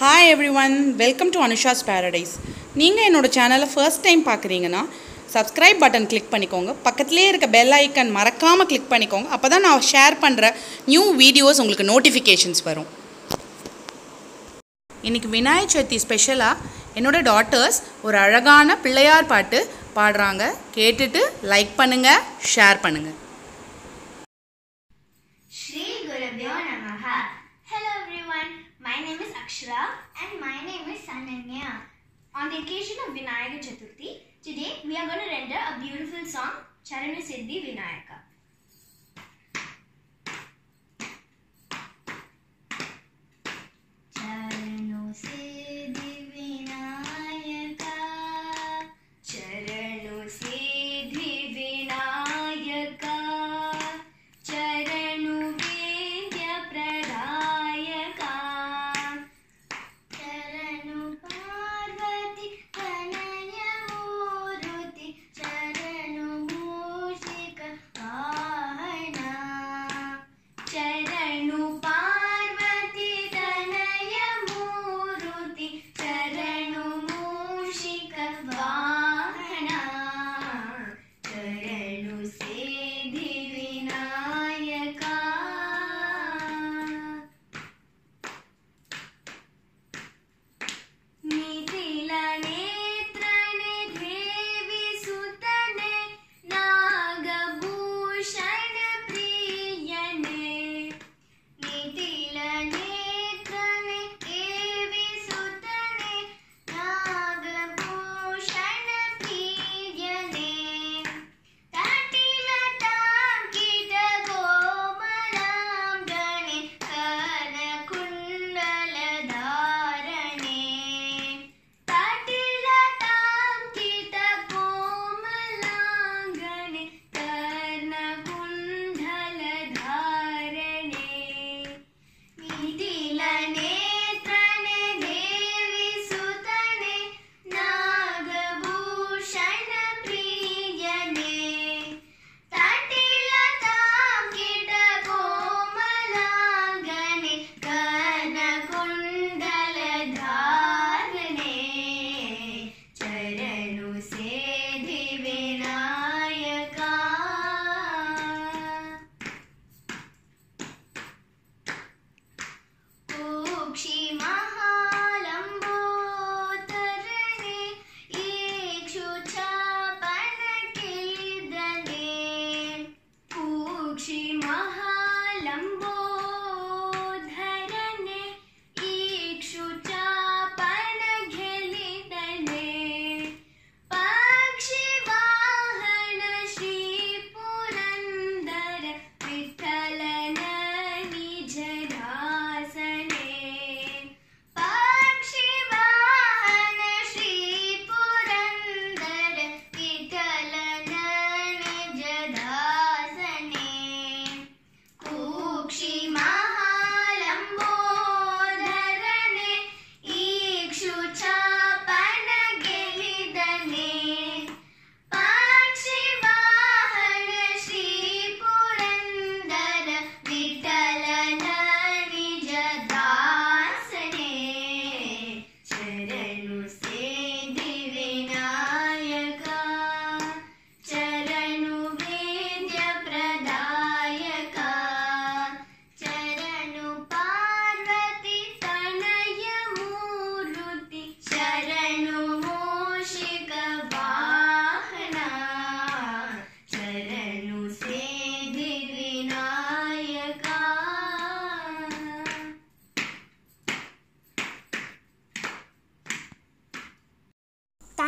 Hi everyone welcome to Anusha's paradise நீங்கள் என்னோடய சேனலை ஃபர்ஸ்ட் டைம் பார்க்குறீங்கன்னா சப்ஸ்கிரைப் பட்டன் கிளிக் பண்ணிக்கோங்க. பக்கத்துலேயே இருக்க பெல் ஐக்கன் மறக்காமல் கிளிக் பண்ணிக்கோங்க. அப்போ தான் நான் ஷேர் பண்ணுற நியூ வீடியோஸ் உங்களுக்கு நோட்டிஃபிகேஷன்ஸ் வரும். இன்றைக்கி விநாயக சதுர்த்தி ஸ்பெஷலாக என்னோடய டாட்டர்ஸ் ஒரு அழகான பிள்ளையார் பாட்டு பாடுறாங்க. கேட்டுட்டு லைக் பண்ணுங்கள் ஷேர் பண்ணுங்கள் Sri Gurubhyo Namaha. My name is Akshara and my name is Sananya. On the occasion of Vinayaka Chaturthi, today we are going to render a beautiful song, Charana Siddhi Vinayaka.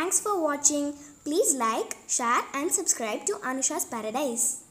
Thanks for watching. Please like, share and subscribe to Anusha's Paradise.